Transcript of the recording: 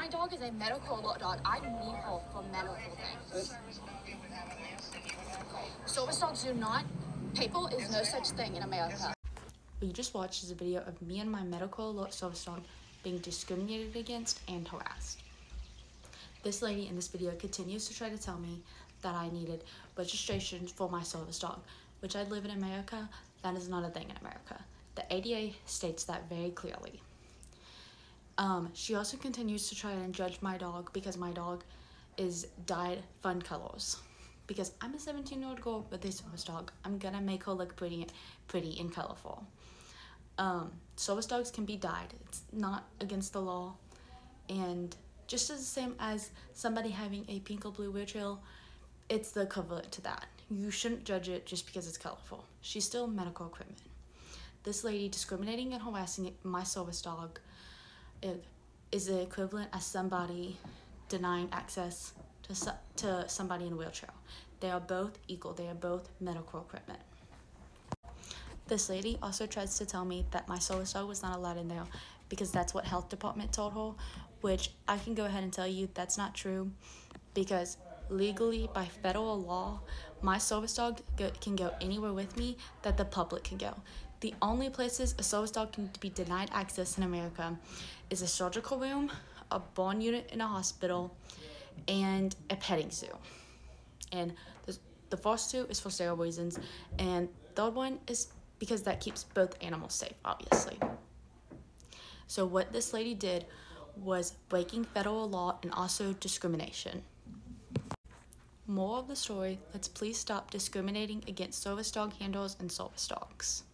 my dog is a medical dog. I need her for medical things. Service dogs do not. People is no such thing in America. What you just watched is a video of me and my medical service dog being discriminated against and harassed. This lady in this video continues to try to tell me that I needed registration for my service dog, which I live in America. That is not a thing in America. The ADA states that very clearly. Um, she also continues to try and judge my dog because my dog is dyed fun colors. Because I'm a 17 year old girl with a service dog, I'm gonna make her look pretty, pretty and colorful. Um, service dogs can be dyed. It's not against the law, and just as the same as somebody having a pink or blue trail, it's the equivalent to that. You shouldn't judge it just because it's colorful. She's still medical equipment. This lady discriminating and harassing my service dog is the equivalent as somebody denying access to, to somebody in a wheelchair. They are both equal. They are both medical equipment. This lady also tries to tell me that my service dog was not allowed in there because that's what health department told her, which I can go ahead and tell you that's not true because legally by federal law, my service dog can go anywhere with me that the public can go. The only places a service dog can be denied access in America is a surgical room, a burn unit in a hospital, and a petting zoo. And the, the first two is for sterile reasons, and third one is because that keeps both animals safe, obviously. So what this lady did was breaking federal law and also discrimination. More of the story, let's please stop discriminating against service dog handlers and service dogs.